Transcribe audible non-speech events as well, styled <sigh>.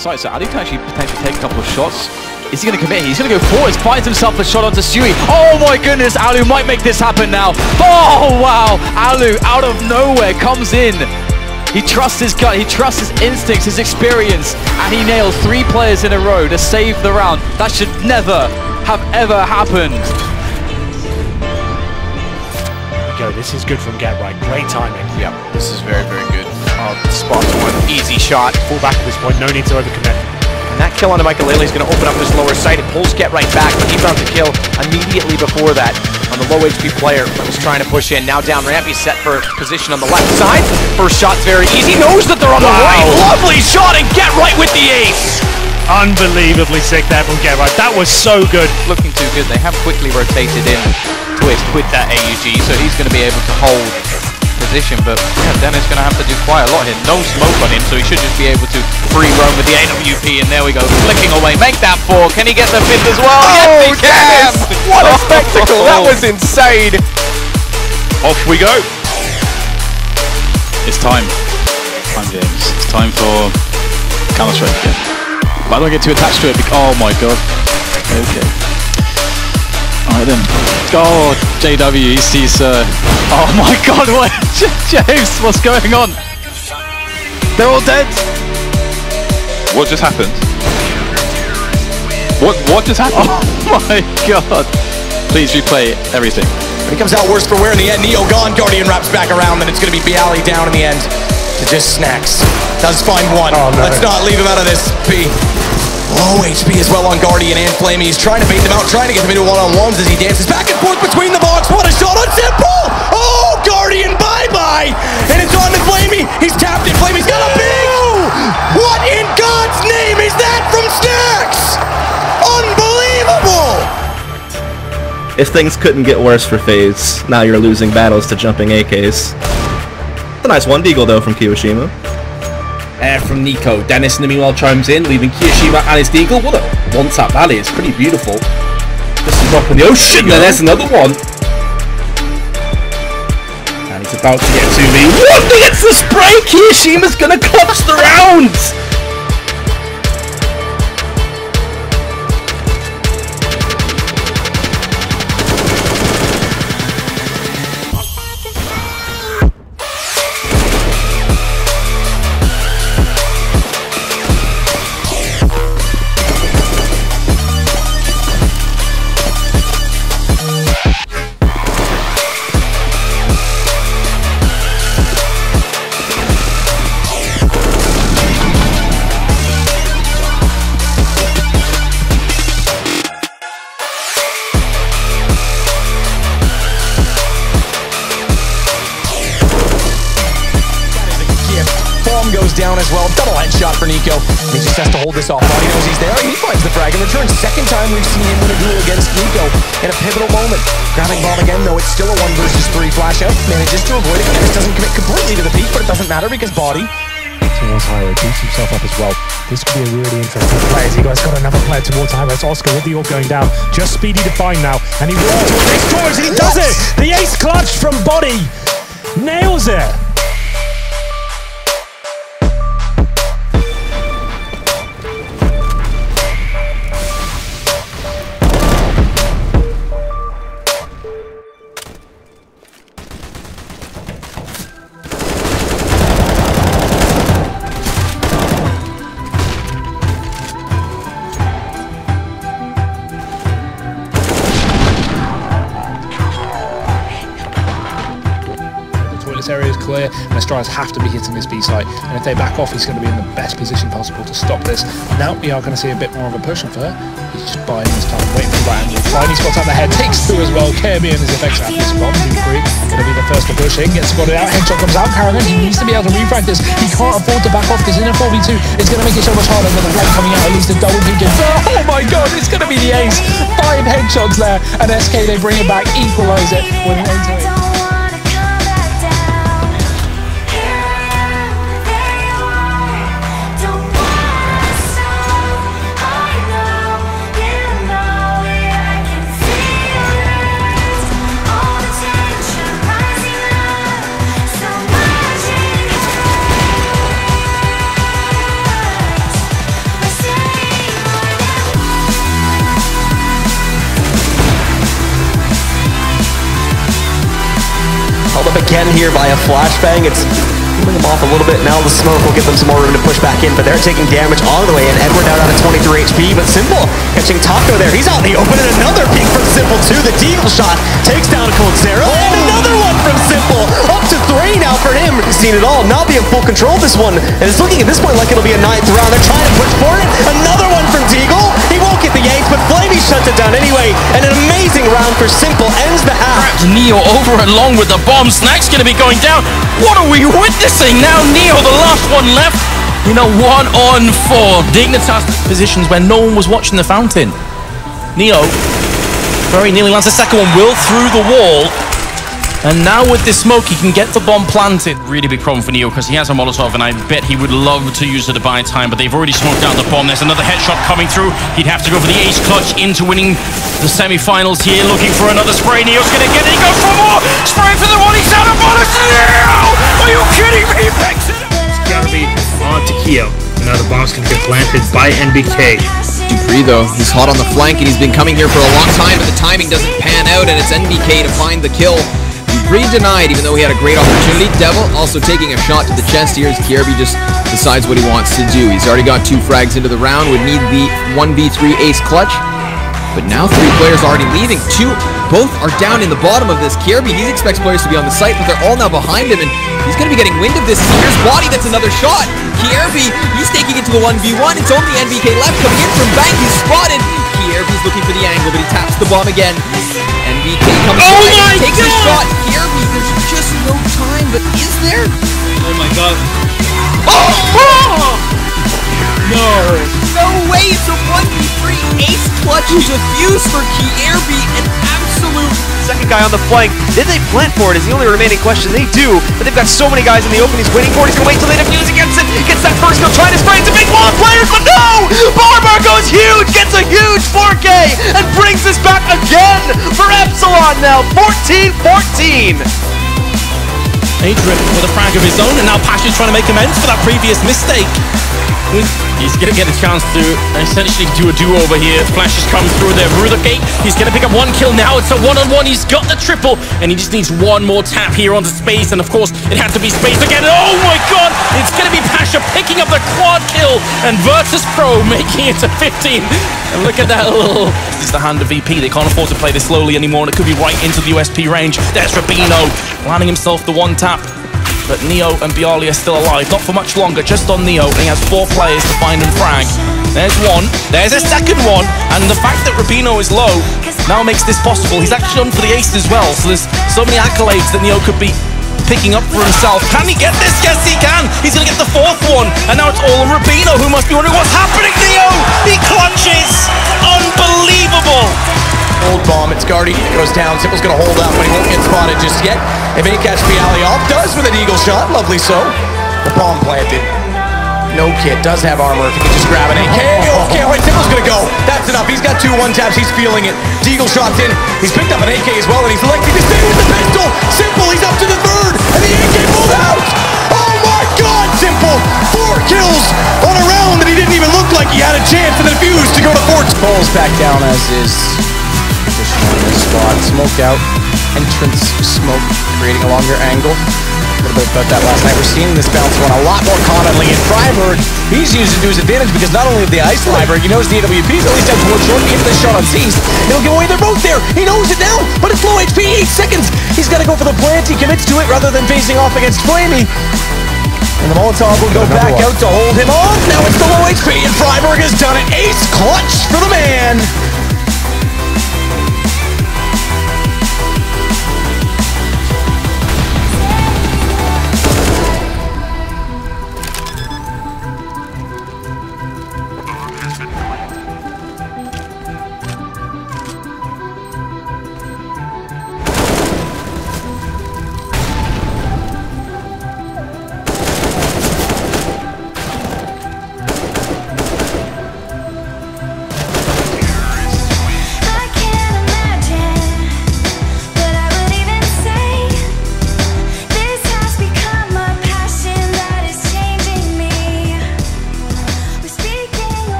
sight, so Ali can actually potentially take a couple of shots. Is he going to commit? He's going to go for forwards, finds himself a shot onto Sui. Oh my goodness, allu might make this happen now. Oh wow, allu out of nowhere comes in. He trusts his gut, he trusts his instincts, his experience, and he nails three players in a row to save the round. That should never have ever happened. Go. This is good from Get Right. Great timing. Yeah, this is very, very good. Oh, spot one, easy shot. Full back at this point. No need to overcommit. And that kill onto Michael is going to open up this lower sight. It pulls Get right back, but he found the kill immediately before that on the low HP player that was trying to push in. Now down ramp, he's set for position on the left side. First shot's very easy. Knows that they're on the right. Lovely shot and Get right with the ace. Unbelievably sick there from Get right. That was so good. Looking too good. They have quickly rotated in Twist with that AUG, so he's going to be able to hold position, but yeah, Dennis going to have to do quite a lot here. No smoke on him, so he should just be able to free roam with the AWP, and there we go, flicking away. Make that four. Can he get the fifth as well? Oh, yes, Dennis! What a <laughs> spectacle! That was insane! Off we go. It's time. Time, James. It's time for Counter-Strike again. Why do I get too attached to it? Oh my god. Okay. Alright then. God, JW, he sees. Uh... Oh my god, <laughs> what? James, what's going on? They're all dead. What just happened? What what just happened? Oh my god. Please replay everything. But he comes out worse for wear in the end. Neo gone. Guardian wraps back around. Then it's going to be byali down in the end. To just Snax. Does find one. Oh, no. Let's not leave him out of this. B. Low HP as well on Guardian and flamie. He's trying to bait them out, trying to get them into one-on-ones as he dances back and forth between the box. What a shot on Simple! Oh, Guardian, bye-bye! And it's on to flamie. He's tapped it. flamie's got a big... What in God's name is that from Snax? Unbelievable! If things couldn't get worse for FaZe, now you're losing battles to jumping AKs. It's a nice one deagle though from kioShiMa uh, from NiKo. Dennis in the meanwhile chimes in, leaving kioShiMa and his Deagle. What a one-tap valley, it's pretty beautiful. Just a drop in the ocean, and there's another one. And he's about to get to me. What? He gets the spray! kioShiMa's gonna clutch the rounds! As well. Double headshot for NiKo. He just has to hold this off. He knows he's there. He finds the frag and returns. Second time we've seen him win a duel against NiKo in a pivotal moment. Grabbing bomb again, though it's still a one versus three flash out. Manages to avoid it. Dennis doesn't commit completely to the peak, but it doesn't matter because bodyy towards Hyro, beats himself up as well. This could be a really interesting play as he guys got another player towards Hyro. It's Oscar with the orb going down. Just Speedy to find now, and he walks towards Ace Torres, and he does it! The ace clutch from bodyy nails it! Astralis have to be hitting this B site. And if they back off, he's going to be in the best position possible to stop this. Now we are going to see a bit more of a push for her. He's just buying his time, waiting for that angle. Finally spots out the head, takes two as well. Kjaerbye and his effects at this spot. dupreeh going to be the first to push in, gets spotted out. Headshot comes out. karrigan, he needs to be able to refrag this. He can't afford to back off because in a 4v2, it's going to make it so much harder with the flag coming out. At least a double peek. <laughs> Oh my god, it's going to be the ace. Five headshots there, and SK they bring it back, equalise it with an 8 again here by a flashbang. It's cooling them off a little bit. Now the smoke will give them some more room to push back in, but they're taking damage all the way in. Edward out at 23 HP, but s1mple catching Taco there. He's out in the open, and another peek from s1mple too. The Deagle shot takes down coldzera, and oh! another one from s1mple. Up to three now for him. Seen it all. Now be in full control of this one, and it's looking at this point like it'll be a ninth round. They're trying to push for it. Another one from Deagle. He won't get the eighth, but flamie shuts it down anyway. And an amazing round for s1mple ends the half. Neo over and long with the bomb. Snack's going to be going down. What are we witnessing now? Neo, the last one left. You know, one on four. Dignitas positions where no one was watching the fountain. Neo very nearly lands the second one. Will through the wall. And now with this smoke, he can get the bomb planted. Really big problem for Neo because he has a Molotov, and I bet he would love to use it to buy time, but they've already smoked out the bomb. There's another headshot coming through. He'd have to go for the ace clutch into winning the semi-finals here, looking for another spray. Neo's going to get it. He goes for more. Spray for the one. He's out of bullets. Neo! Are you kidding me? He picks it up. Gary on to Keo. Now the bomb's gonna get planted by NBK. dupreeh though, he's hot on the flank and he's been coming here for a long time, but the timing doesn't pan out and it's NBK to find the kill. Dupree denied even though he had a great opportunity. Devil also taking a shot to the chest here as Kjaerbye just decides what he wants to do. He's already got two frags into the round, would need the 1v3 ace clutch. But now three players already leaving. Two, both are down in the bottom of this. Kjaerbye, he expects players to be on the site, but they're all now behind him, and he's going to be getting wind of this. Here's bodyy, that's another shot. Kjaerbye, he's taking it to the 1v1. It's only NBK left coming in from Bank. He's spotted. Kjaerbye's looking for the angle, but he taps the bomb again. NBK comes Oh my takes God! Guy on the flank. Did they plant for it is the only remaining question. They do, but they've got so many guys in the open. He's waiting for it. He's gonna wait till they defuse against it. Gets that first kill, trying to spray. It's a big wall of players, but no! Barbar goes huge, gets a huge 4K, and brings this back again for Epsilon now. 14-14. Adrian with a frag of his own, and now Pasha's trying to make amends for that previous mistake. He's to get a chance to essentially do a do-over here. Flash has come through there. Ruthergate, he's to pick up one kill now. It's a one-on-one. He's got the triple, and he just needs one more tap here onto Space. And of course, it had to be Space again. Oh my god! It's to be Pasha picking up the quad kill, and Virtus Pro <laughs> making it to 15. And look at that little... This is the hand of VP. They can't afford to play this slowly anymore, and it could be right into the USP range. There's Rabino, landing himself the one tap. But Neo and byali are still alive, not for much longer, just on Neo, and he has four players to find and frag. There's one, there's a second one, and the fact that Rubino is low now makes this possible. He's actually on for the ace as well, so there's so many accolades that Neo could be picking up for himself. Can he get this? Yes, he can. He's going to get the fourth one, and now it's all on Rubino, who must be wondering what's happening. Neo, he clutches. Unbelievable. Old bomb, it's Guardy, goes down. s1mple's gonna hold up, but he won't get spotted just yet. If he catch byali off, does with an eagle shot, lovely so. The bomb planted. No kit, does have armor if he can just grab an AK. Oh, oh can't oh. wait, s1mple's gonna go. That's enough. He's got two one taps, he's feeling it. Deagle shots in. He's picked up an AK as well, and he's electing to stay with the pistol. s1mple, he's up to the third, and the AK pulled out. Oh my god, s1mple! Four kills on a round that he didn't even look like he had a chance to defuse to go to four. Cole's back down as is this spot. Smoked out. Entrance smoke creating a longer angle. A little bit about that last night. We're seeing this bounce one a lot more commonly in friberg. He's used it to his advantage because not only of the ice library, he knows the AWPs, at least has one short. If this shot on C's, it'll give away. They're both there. He knows it now, but it's low HP. Eight seconds. He's got to go for the plant. He commits to it rather than facing off against flamie. And the Molotov will go back out to hold him off. Now it's the low HP, and friberg has done it. Ace clutch